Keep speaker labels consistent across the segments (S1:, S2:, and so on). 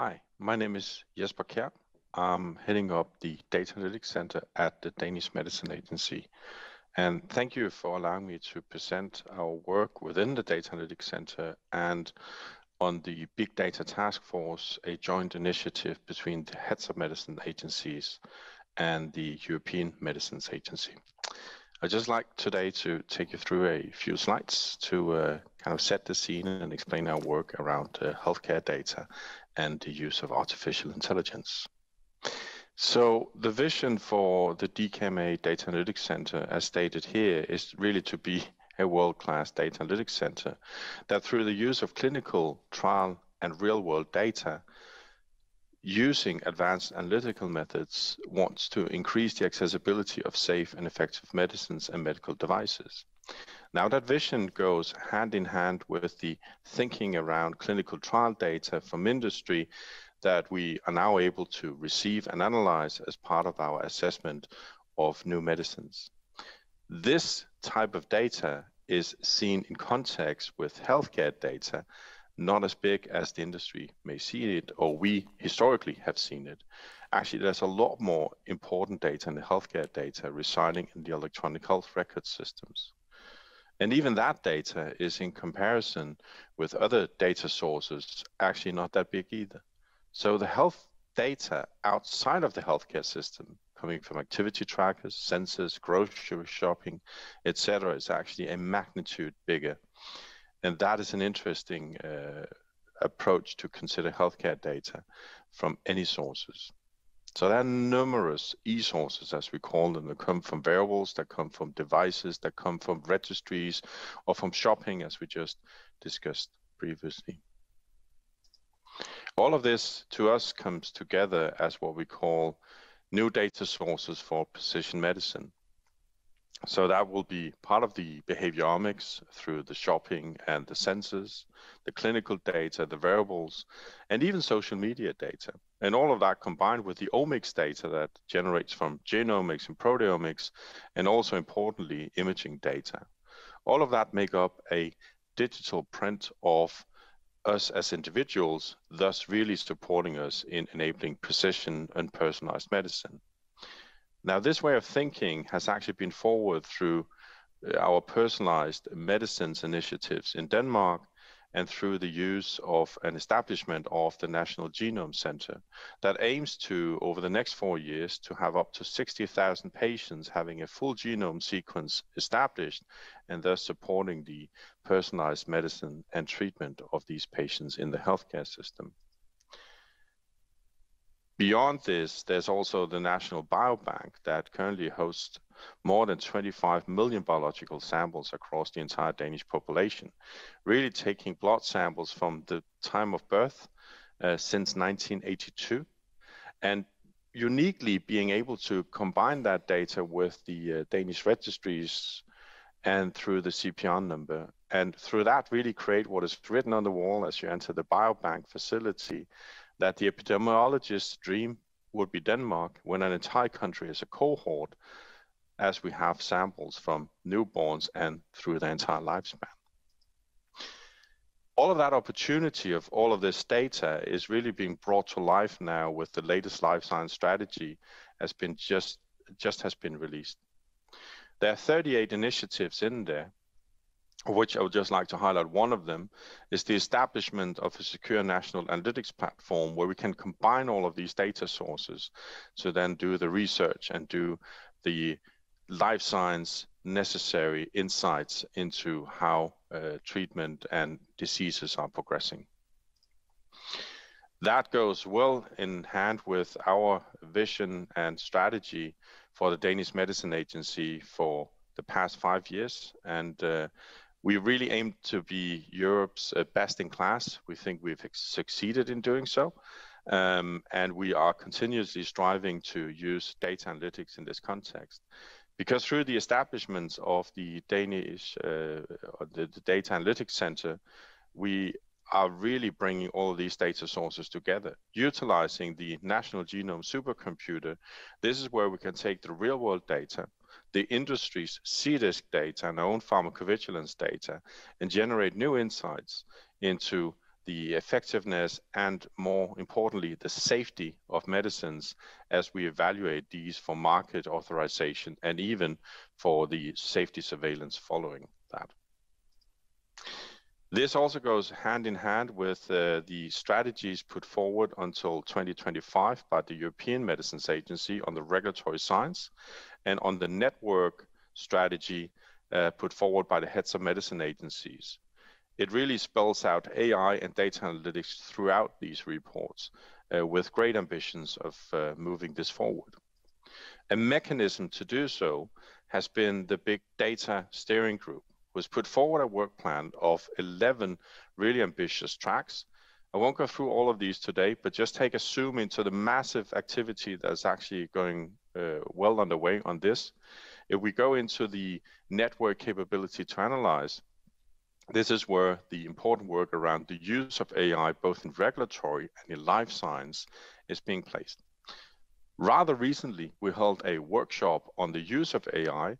S1: Hi, my name is Jesper Kjær. I'm heading up the Data Analytics Center at the Danish Medicine Agency. And thank you for allowing me to present our work within the Data Analytics Center and on the Big Data Task Force, a joint initiative between the heads of medicine agencies and the European Medicines Agency. I'd just like today to take you through a few slides to uh, kind of set the scene and explain our work around uh, healthcare data and the use of artificial intelligence. So the vision for the DKMA Data Analytics Center, as stated here, is really to be a world-class data analytics center that through the use of clinical trial and real-world data, using advanced analytical methods wants to increase the accessibility of safe and effective medicines and medical devices. Now that vision goes hand in hand with the thinking around clinical trial data from industry that we are now able to receive and analyze as part of our assessment of new medicines. This type of data is seen in context with healthcare data, not as big as the industry may see it, or we historically have seen it. Actually, there's a lot more important data in the healthcare data residing in the electronic health record systems. And even that data is in comparison with other data sources actually not that big either. So the health data outside of the healthcare system, coming from activity trackers, sensors, grocery shopping, etc., is actually a magnitude bigger. And that is an interesting uh, approach to consider healthcare data from any sources. So there are numerous e-sources, as we call them, that come from variables, that come from devices, that come from registries, or from shopping, as we just discussed previously. All of this to us comes together as what we call new data sources for precision medicine. So that will be part of the behaviomics through the shopping and the sensors, the clinical data, the variables, and even social media data. And all of that combined with the omics data that generates from genomics and proteomics, and also importantly, imaging data. All of that make up a digital print of us as individuals, thus really supporting us in enabling precision and personalized medicine. Now, this way of thinking has actually been forward through uh, our personalized medicines initiatives in Denmark and through the use of an establishment of the National Genome Center that aims to, over the next four years, to have up to 60,000 patients having a full genome sequence established and thus supporting the personalized medicine and treatment of these patients in the healthcare system. Beyond this, there's also the National Biobank that currently hosts more than 25 million biological samples across the entire Danish population, really taking blood samples from the time of birth uh, since 1982, and uniquely being able to combine that data with the uh, Danish registries and through the CPR number. And through that, really create what is written on the wall as you enter the biobank facility that the epidemiologist's dream would be Denmark when an entire country is a cohort, as we have samples from newborns and through their entire lifespan. All of that opportunity of all of this data is really being brought to life now with the latest life science strategy has been just just has been released. There are 38 initiatives in there which I would just like to highlight one of them, is the establishment of a secure national analytics platform where we can combine all of these data sources to then do the research and do the life science necessary insights into how uh, treatment and diseases are progressing. That goes well in hand with our vision and strategy for the Danish Medicine Agency for the past five years. And uh, we really aim to be Europe's uh, best in class. We think we've succeeded in doing so. Um, and we are continuously striving to use data analytics in this context. Because through the establishment of the Danish uh, the, the Data Analytics Center, we are really bringing all of these data sources together, utilizing the National Genome Supercomputer. This is where we can take the real world data, the industry's CDISC data and our own pharmacovigilance data and generate new insights into the effectiveness, and more importantly, the safety of medicines as we evaluate these for market authorization and even for the safety surveillance following that. This also goes hand in hand with uh, the strategies put forward until 2025 by the European Medicines Agency on the regulatory science and on the network strategy uh, put forward by the heads of medicine agencies it really spells out AI and data analytics throughout these reports uh, with great ambitions of moving this forward. A mechanism to do so has been the Big Data Steering Group, who has put forward a work plan of 11 really ambitious tracks. I won't go through all of these today, but just take a zoom into the massive activity that's actually going uh, well underway on this. If we go into the network capability to analyze, this is where the important work around the use of AI, both in regulatory and in life science, is being placed. Rather recently, we held a workshop on the use of AI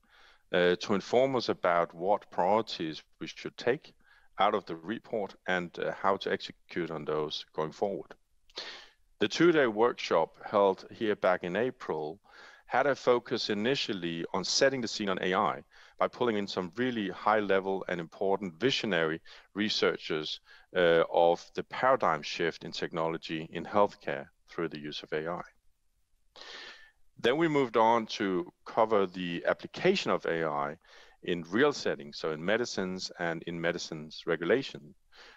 S1: to inform us about what priorities we should take out of the report and uh, how to execute on those going forward. The two-day workshop held here back in April had a focus initially on setting the scene on AI, by pulling in some really high level and important visionary researchers uh, of the paradigm shift in technology in healthcare through the use of AI. Then we moved on to cover the application of AI in real settings, so in medicines and in medicines regulation,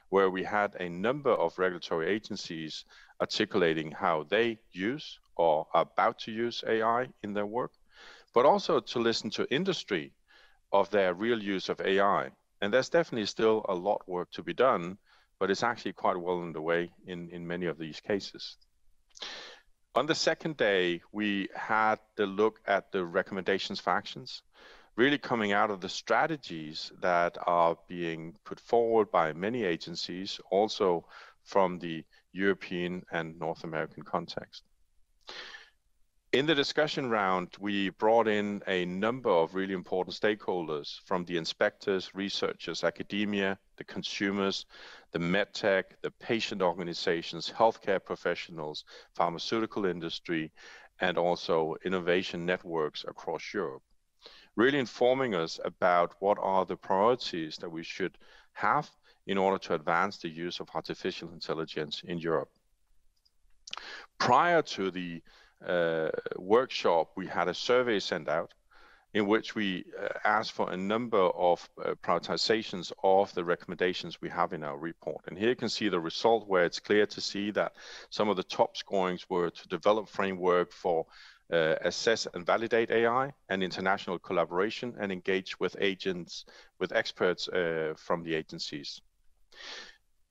S1: where we had a number of regulatory agencies articulating how they use or are about to use AI in their work, but also to listen to industry of their real use of AI. And there's definitely still a lot work to be done, but it's actually quite well underway in, in many of these cases. On the second day, we had the look at the recommendations for actions, really coming out of the strategies that are being put forward by many agencies, also from the European and North American context. In the discussion round, we brought in a number of really important stakeholders from the inspectors, researchers, academia, the consumers, the medtech, the patient organizations, healthcare professionals, pharmaceutical industry, and also innovation networks across Europe. Really informing us about what are the priorities that we should have in order to advance the use of artificial intelligence in Europe. Prior to the uh, workshop, we had a survey sent out in which we uh, asked for a number of uh, prioritizations of the recommendations we have in our report. And here you can see the result where it's clear to see that some of the top scorings were to develop framework for uh, assess and validate AI and international collaboration and engage with agents, with experts uh, from the agencies.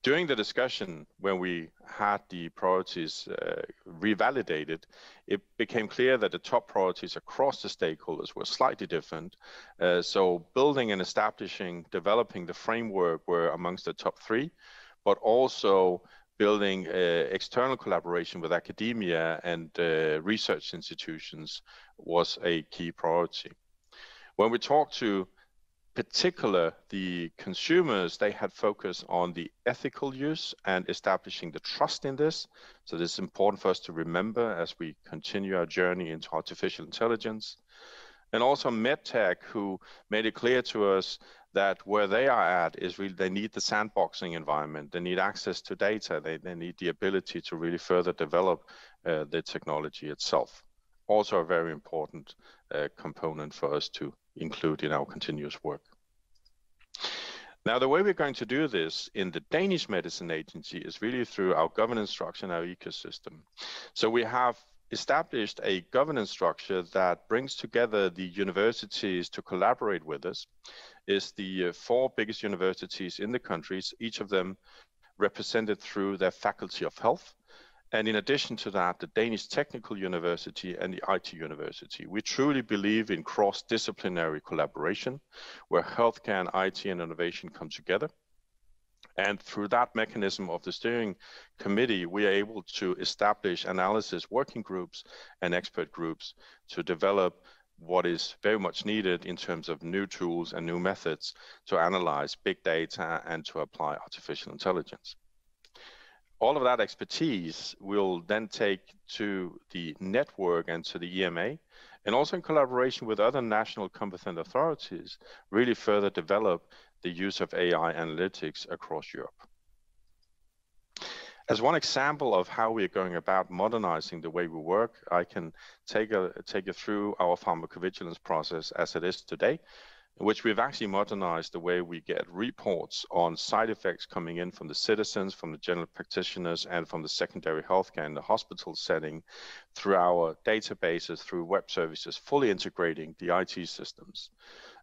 S1: During the discussion, when we had the priorities uh, revalidated, it became clear that the top priorities across the stakeholders were slightly different. Uh, so building and establishing, developing the framework were amongst the top three, but also building uh, external collaboration with academia and uh, research institutions was a key priority. When we talk to particular, the consumers, they had focused on the ethical use and establishing the trust in this. So this is important for us to remember as we continue our journey into artificial intelligence. And also MedTech, who made it clear to us that where they are at is really they need the sandboxing environment, they need access to data, they, they need the ability to really further develop uh, the technology itself. Also a very important uh, component for us to include in our continuous work. Now, the way we're going to do this in the Danish Medicine Agency is really through our governance structure and our ecosystem. So we have established a governance structure that brings together the universities to collaborate with us. Is the uh, four biggest universities in the countries, each of them represented through their Faculty of Health, and in addition to that, the Danish Technical University and the IT University. We truly believe in cross-disciplinary collaboration, where healthcare and IT and innovation come together. And through that mechanism of the steering committee, we are able to establish analysis working groups and expert groups to develop what is very much needed in terms of new tools and new methods to analyze big data and to apply artificial intelligence. All of that expertise we'll then take to the network and to the EMA, and also in collaboration with other national competent authorities, really further develop the use of AI analytics across Europe. As one example of how we are going about modernizing the way we work, I can take, a, take you through our pharmacovigilance process as it is today, in which we've actually modernized the way we get reports on side effects coming in from the citizens, from the general practitioners, and from the secondary healthcare in the hospital setting through our databases, through web services, fully integrating the IT systems,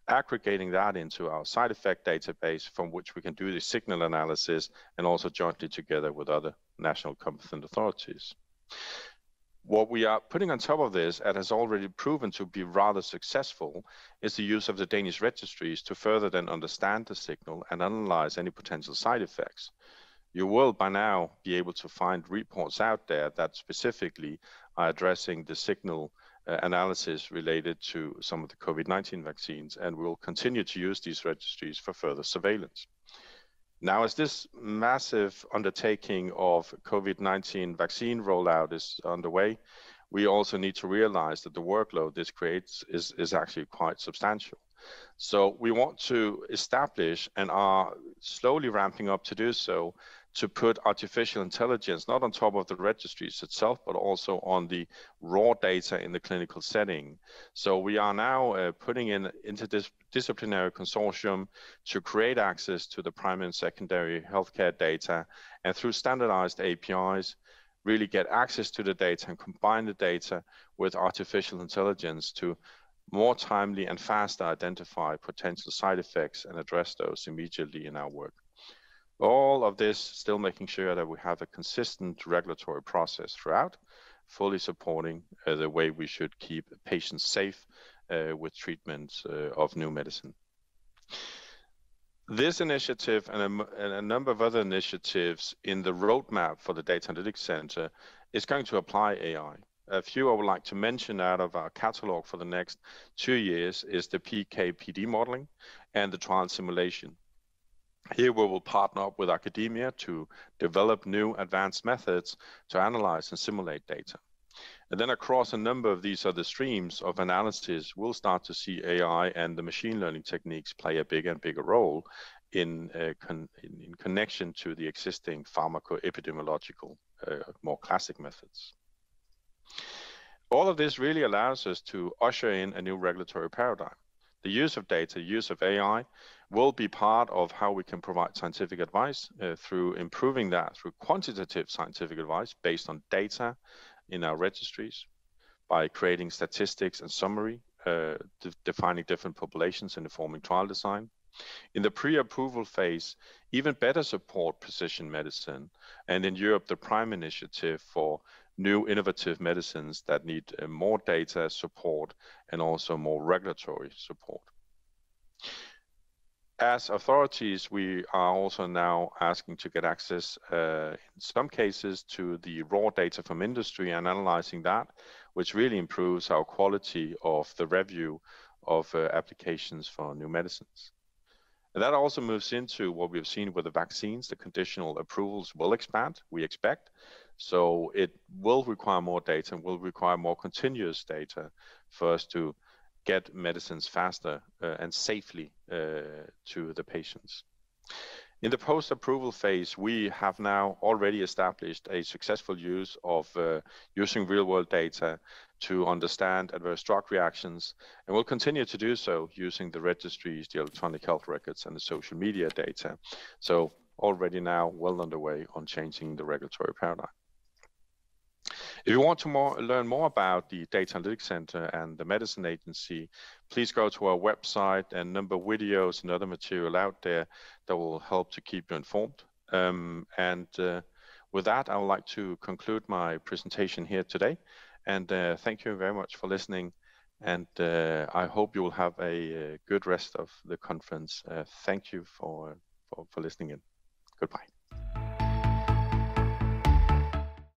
S1: aggregating that into our side effect database from which we can do the signal analysis and also jointly together with other national competent authorities. What we are putting on top of this, and has already proven to be rather successful, is the use of the Danish registries to further then understand the signal and analyze any potential side effects. You will by now be able to find reports out there that specifically are addressing the signal uh, analysis related to some of the COVID-19 vaccines, and we'll continue to use these registries for further surveillance. Now, as this massive undertaking of COVID-19 vaccine rollout is underway, we also need to realize that the workload this creates is, is actually quite substantial. So we want to establish and are slowly ramping up to do so to put artificial intelligence not on top of the registries itself, but also on the raw data in the clinical setting. So we are now uh, putting in interdisciplinary consortium to create access to the primary and secondary healthcare data, and through standardized APIs, really get access to the data and combine the data with artificial intelligence to more timely and faster identify potential side effects and address those immediately in our work. All of this still making sure that we have a consistent regulatory process throughout, fully supporting uh, the way we should keep patients safe uh, with treatment uh, of new medicine. This initiative and a, and a, number of other initiatives in the roadmap for the Data Analytics Center is going to apply AI. A few I would like to mention out of our catalog for the next two years is the PK/PD modeling and the trial simulation. Here we will partner up with academia to develop new advanced methods to analyze and simulate data. And then across a number of these other streams of analysis, we'll start to see AI and the machine learning techniques play a bigger and bigger role in, uh, con in, connection to the existing pharmacoepidemiological, uh, more classic methods. All of this really allows us to usher in a new regulatory paradigm. The use of data, use of AI, will be part of how we can provide scientific advice uh, through improving that through quantitative scientific advice based on data in our registries by creating statistics and summary, uh, de defining different populations and informing trial design. In the pre-approval phase, even better support precision medicine, and in Europe, the PRIME initiative for new innovative medicines that need uh, more data support and also more regulatory support as authorities, we are also now asking to get access, uh, in some cases, to the raw data from industry and analyzing that, which really improves our quality of the review of uh, applications for new medicines. And that also moves into what we've seen with the vaccines. The conditional approvals will expand, we expect. So it will require more data and will require more continuous data for us to get medicines faster uh, and safely uh, to the patients. In the post-approval phase, we have now already established a successful use of uh, using real-world data to understand adverse drug reactions, and we'll continue to do so using the registries, the electronic health records, and the social media data. So already now well underway on changing the regulatory paradigm. If you want to more, learn more about the Data Analytics Center and the Medicine Agency, please go to our website and number videos and other material out there that will help to keep you informed. Um, and uh, with that, I would like to conclude my presentation here today. And uh, thank you very much for listening. And uh, I hope you will have a, a, uh, good rest of the conference. Uh, thank you for, for, for listening in. Goodbye.